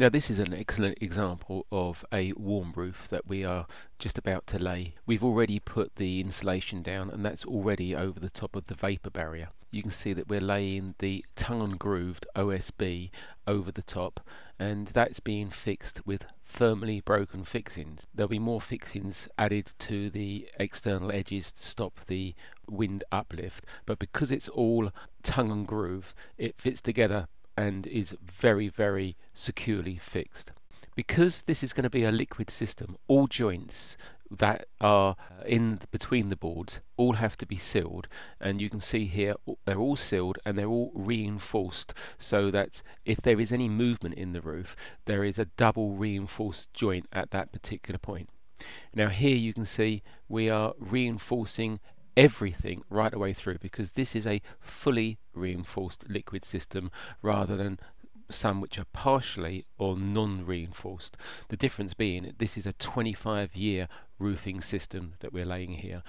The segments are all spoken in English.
Now this is an excellent example of a warm roof that we are just about to lay. We've already put the insulation down and that's already over the top of the vapor barrier. You can see that we're laying the tongue and grooved OSB over the top and that's being fixed with thermally broken fixings. There'll be more fixings added to the external edges to stop the wind uplift but because it's all tongue and grooved it fits together and is very, very securely fixed. Because this is going to be a liquid system, all joints that are uh, in between the boards all have to be sealed and you can see here they're all sealed and they're all reinforced so that if there is any movement in the roof there is a double reinforced joint at that particular point. Now here you can see we are reinforcing everything right away through because this is a fully reinforced liquid system rather than some which are partially or non-reinforced. The difference being this is a 25 year roofing system that we're laying here.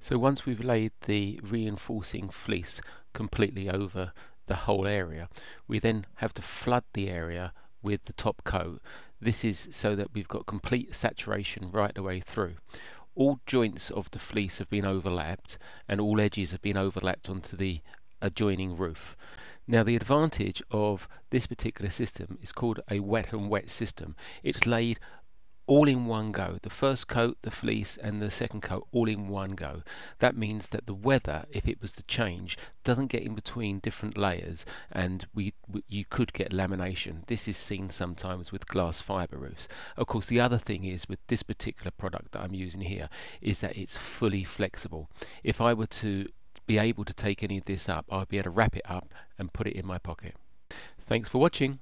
So once we've laid the reinforcing fleece completely over the whole area, we then have to flood the area with the top coat. This is so that we've got complete saturation right the way through all joints of the fleece have been overlapped and all edges have been overlapped onto the adjoining roof. Now the advantage of this particular system is called a wet and wet system. It's laid all in one go. The first coat, the fleece, and the second coat all in one go. That means that the weather, if it was to change, doesn't get in between different layers, and we, we you could get lamination. This is seen sometimes with glass fibre roofs. Of course, the other thing is with this particular product that I'm using here is that it's fully flexible. If I were to be able to take any of this up, I'd be able to wrap it up and put it in my pocket. Thanks for watching.